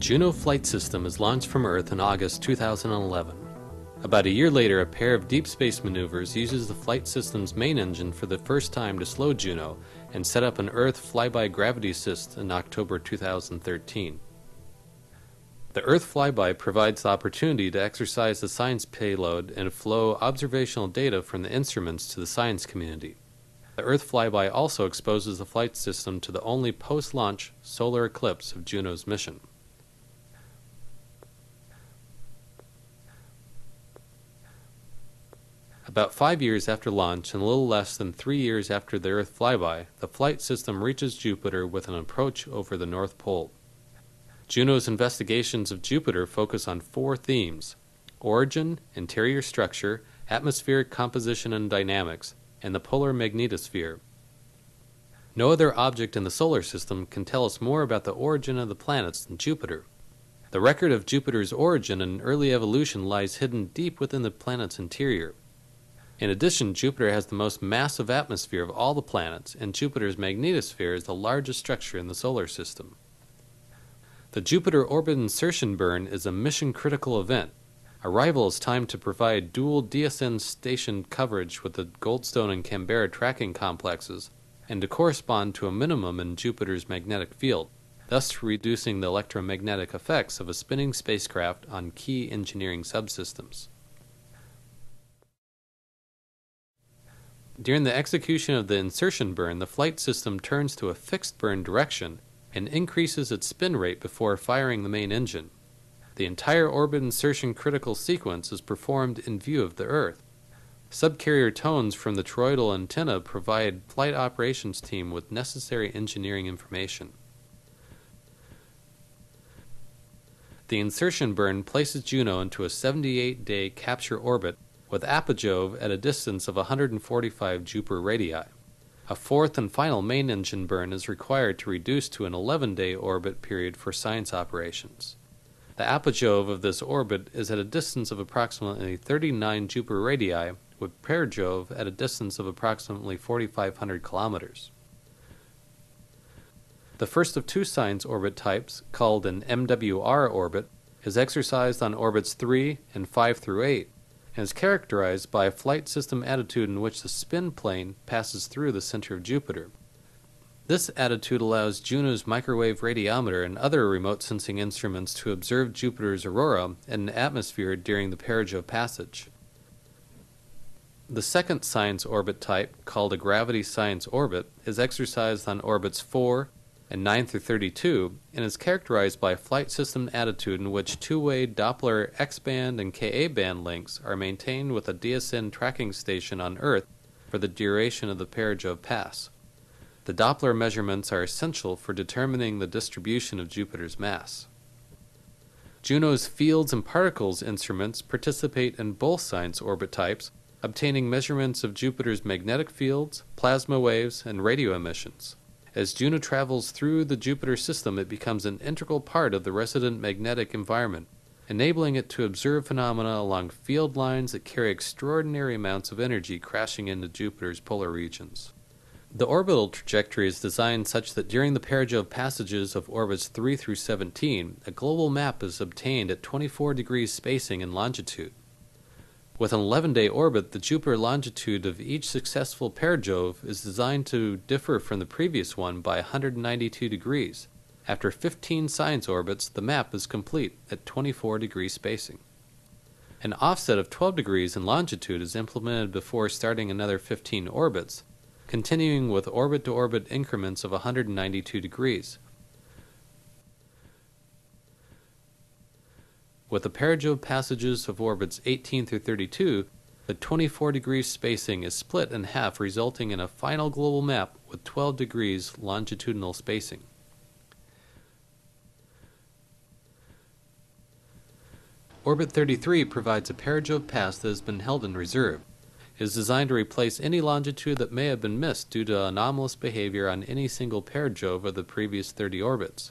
Juno Flight System is launched from Earth in August 2011. About a year later, a pair of deep space maneuvers uses the flight system's main engine for the first time to slow Juno and set up an Earth flyby gravity assist in October 2013. The Earth flyby provides the opportunity to exercise the science payload and flow observational data from the instruments to the science community. The Earth flyby also exposes the flight system to the only post launch solar eclipse of Juno's mission. About five years after launch and a little less than three years after the Earth flyby, the flight system reaches Jupiter with an approach over the North Pole. Juno's investigations of Jupiter focus on four themes origin, interior structure, atmospheric composition and dynamics, and the polar magnetosphere. No other object in the solar system can tell us more about the origin of the planets than Jupiter. The record of Jupiter's origin and early evolution lies hidden deep within the planet's interior. In addition, Jupiter has the most massive atmosphere of all the planets, and Jupiter's magnetosphere is the largest structure in the solar system. The Jupiter orbit insertion burn is a mission critical event. Arrival is timed to provide dual DSN station coverage with the Goldstone and Canberra tracking complexes, and to correspond to a minimum in Jupiter's magnetic field, thus reducing the electromagnetic effects of a spinning spacecraft on key engineering subsystems. During the execution of the insertion burn, the flight system turns to a fixed burn direction and increases its spin rate before firing the main engine. The entire orbit insertion critical sequence is performed in view of the Earth. Subcarrier tones from the toroidal antenna provide flight operations team with necessary engineering information. The insertion burn places Juno into a 78 day capture orbit with apogee at a distance of 145 Jupiter radii. A fourth and final main engine burn is required to reduce to an 11 day orbit period for science operations. The apogee of this orbit is at a distance of approximately 39 Jupiter radii, with perigee at a distance of approximately 4,500 kilometers. The first of two science orbit types, called an MWR orbit, is exercised on orbits 3 and 5 through 8, and is characterized by a flight system attitude in which the spin plane passes through the center of Jupiter. This attitude allows Juno's microwave radiometer and other remote sensing instruments to observe Jupiter's aurora and atmosphere during the perigee passage. The second science orbit type, called a gravity science orbit, is exercised on orbits 4, and 9 through 32, and is characterized by a flight system attitude in which two way Doppler X band and Ka band links are maintained with a DSN tracking station on Earth for the duration of the perigee pass. The Doppler measurements are essential for determining the distribution of Jupiter's mass. Juno's fields and particles instruments participate in both science orbit types, obtaining measurements of Jupiter's magnetic fields, plasma waves, and radio emissions. As Juno travels through the Jupiter system, it becomes an integral part of the resident magnetic environment, enabling it to observe phenomena along field lines that carry extraordinary amounts of energy crashing into Jupiter's polar regions. The orbital trajectory is designed such that during the perigee of passages of orbits 3 through 17, a global map is obtained at 24 degrees spacing in longitude. With an 11 day orbit, the Jupiter longitude of each successful perigee is designed to differ from the previous one by 192 degrees. After 15 science orbits, the map is complete at 24 degree spacing. An offset of 12 degrees in longitude is implemented before starting another 15 orbits, continuing with orbit to orbit increments of 192 degrees. With the perigee passages of orbits 18 through 32, the 24 degrees spacing is split in half, resulting in a final global map with 12 degrees longitudinal spacing. Orbit 33 provides a perigee pass that has been held in reserve. It is designed to replace any longitude that may have been missed due to anomalous behavior on any single perigee of the previous 30 orbits.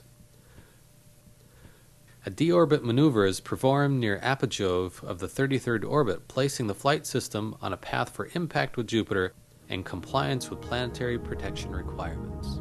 A deorbit maneuver is performed near apogee of the 33rd orbit, placing the flight system on a path for impact with Jupiter in compliance with planetary protection requirements.